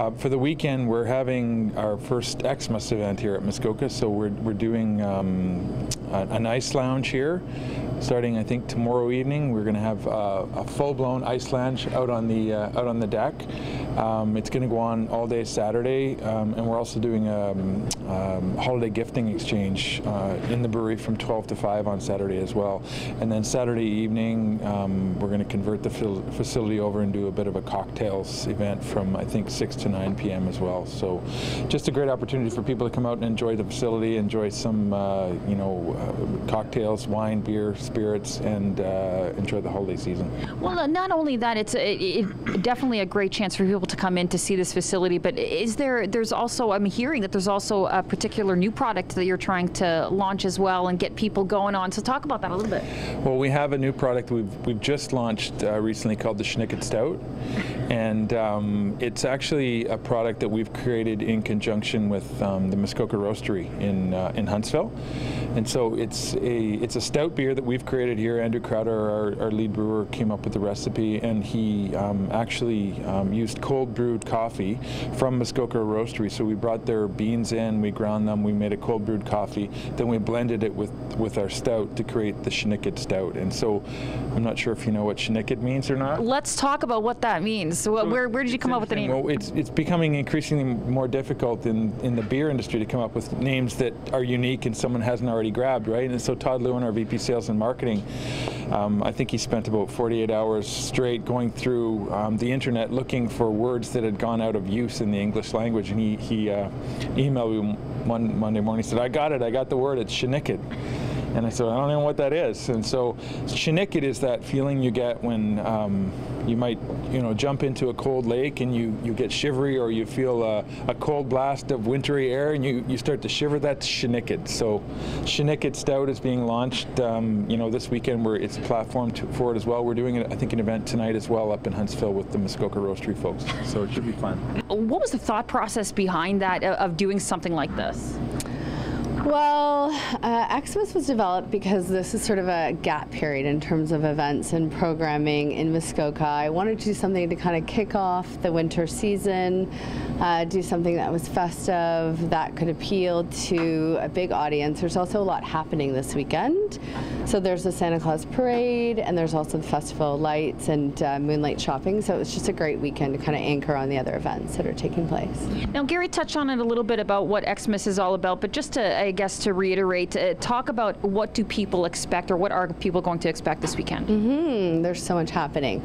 Uh, for the weekend, we're having our first XMUS event here at Muskoka, so we're, we're doing um, a, an ice lounge here. Starting, I think tomorrow evening, we're going to have uh, a full-blown ice lounge out on the uh, out on the deck. Um, it's going to go on all day Saturday, um, and we're also doing a um, holiday gifting exchange uh, in the brewery from 12 to 5 on Saturday as well. And then Saturday evening, um, we're going to convert the facility over and do a bit of a cocktails event from I think 6 to 9 p.m. as well. So, just a great opportunity for people to come out and enjoy the facility, enjoy some uh, you know uh, cocktails, wine, beer spirits and uh, enjoy the holiday season. Well, not only that, it's a, it, definitely a great chance for people to come in to see this facility. But is there? There's also I'm hearing that there's also a particular new product that you're trying to launch as well and get people going on. So talk about that a little bit. Well, we have a new product we've we've just launched uh, recently called the Shinnicked Stout, and um, it's actually a product that we've created in conjunction with um, the Muskoka Roastery in uh, in Huntsville, and so it's a it's a stout beer that we've we've created here. Andrew Crowder, our, our, lead brewer, came up with the recipe, and he um, actually um, used cold brewed coffee from Muskoka Roastery. So we brought their beans in, we ground them, we made a cold brewed coffee, then we blended it with with our stout to create the Shinnicked Stout. And so I'm not sure if you know what Shinnicked means or not. Let's talk about what that means. So where, where did you come up with the name? Well, it's it's becoming increasingly more difficult in in the beer industry to come up with names that are unique and someone hasn't already grabbed, right? And so Todd Lewin, our VP Sales and Marketing. Um, I think he spent about 48 hours straight going through um, the internet looking for words that had gone out of use in the English language, and he, he uh, emailed me one Monday morning. He said, "I got it. I got the word. It's Shinnicked." And I said, I don't know what that is. And so Shinnicked is that feeling you get when um, you might, you know, jump into a cold lake and you, you get shivery or you feel a, a cold blast of wintry air and you, you start to shiver. That's Shinnicked. So Shinnicked Stout is being launched, um, you know, this weekend where it's platformed for it as well. We're doing, I think, an event tonight as well up in Huntsville with the Muskoka Roastery folks. So it should be fun. What was the thought process behind that, of doing something like this? Well, uh, XMUS was developed because this is sort of a gap period in terms of events and programming in Muskoka. I wanted to do something to kind of kick off the winter season, uh, do something that was festive, that could appeal to a big audience. There's also a lot happening this weekend. So there's the Santa Claus Parade, and there's also the Festival of Lights and uh, Moonlight Shopping. So it's just a great weekend to kind of anchor on the other events that are taking place. Now, Gary touched on it a little bit about what XMUS is all about, but just to I guess to reiterate, uh, talk about what do people expect or what are people going to expect this weekend? Mm-hmm. There's so much happening.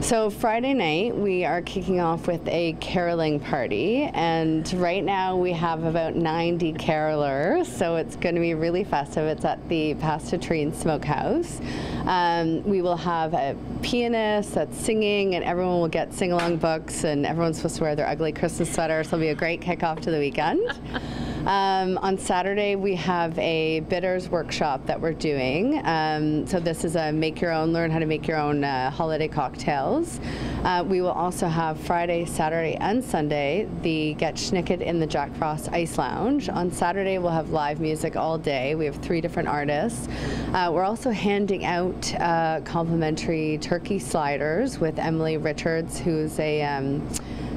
So Friday night we are kicking off with a caroling party and right now we have about 90 carolers so it's going to be really festive. It's at the Pastatrine Smokehouse. Um, we will have a pianist that's singing and everyone will get sing-along books and everyone's supposed to wear their ugly Christmas sweater so it'll be a great kickoff to the weekend. Um, on Saturday, we have a bitters workshop that we're doing. Um, so this is a make your own, learn how to make your own uh, holiday cocktails. Uh, we will also have Friday, Saturday, and Sunday the Get Shinnicked in the Jack Frost Ice Lounge. On Saturday, we'll have live music all day. We have three different artists. Uh, we're also handing out uh, complimentary turkey sliders with Emily Richards, who's a um,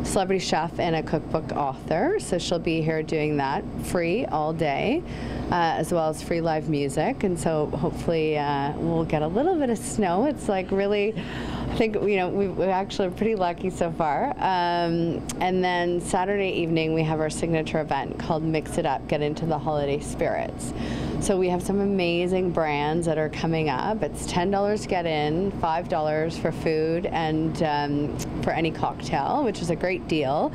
celebrity chef and a cookbook author. So she'll be here doing that free all day, uh, as well as free live music. And so hopefully uh, we'll get a little bit of snow. It's like really, I think, you know, we, we actually are pretty lucky so far. Um, and then Saturday evening, we have our signature event called Mix It Up, Get Into the Holiday Spirits. So we have some amazing brands that are coming up. It's $10 to get in, $5 for food and um, for any cocktail, which is a great deal.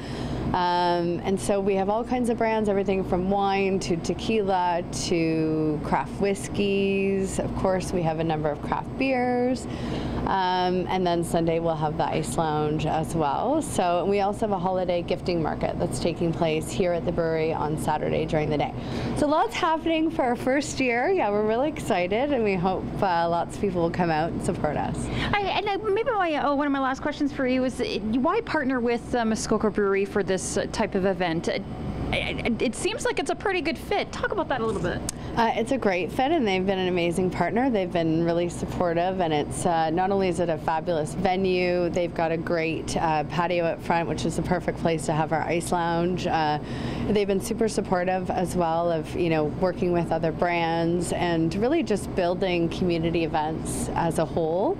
Um, and so we have all kinds of brands, everything from wine to tequila to craft whiskeys. Of course, we have a number of craft beers. Um, and then Sunday we'll have the Ice Lounge as well. So we also have a holiday gifting market that's taking place here at the brewery on Saturday during the day. So lots happening for our first year. Yeah, we're really excited and we hope uh, lots of people will come out and support us. I, and maybe my, oh, one of my last questions for you is why partner with uh, Muskoka Brewery for this uh, type of event? It seems like it's a pretty good fit. Talk about that a little bit. Uh, it's a great fit, and they've been an amazing partner. They've been really supportive, and it's uh, not only is it a fabulous venue, they've got a great uh, patio up front, which is the perfect place to have our ice lounge. Uh, they've been super supportive as well of you know working with other brands and really just building community events as a whole.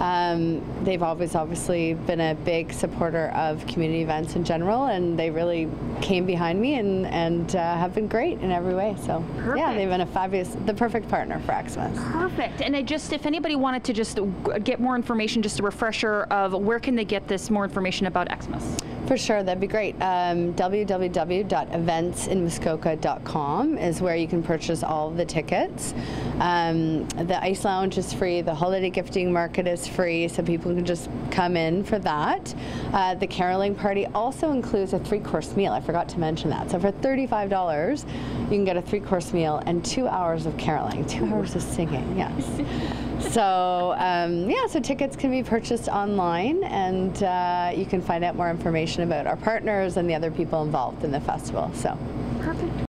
Um, they've always obviously been a big supporter of community events in general, and they really came behind me and and uh, have been great in every way. So yeah, they've been a fabulous, the perfect partner for XMUS. Perfect. And I just, if anybody wanted to just get more information, just a refresher of where can they get this more information about XMUS? For sure, that'd be great. Um, www.eventsinmuskoka.com is where you can purchase all the tickets. Um, the Ice Lounge is free. The Holiday Gifting Market is free, so people can just come in for that. Uh, the caroling party also includes a three-course meal. I forgot to mention that. So for $35, you can get a three-course meal and two hours of caroling, two hours of singing. Yes. So um, yeah, so tickets can be purchased online, and uh, you can find out more information about our partners and the other people involved in the festival. So.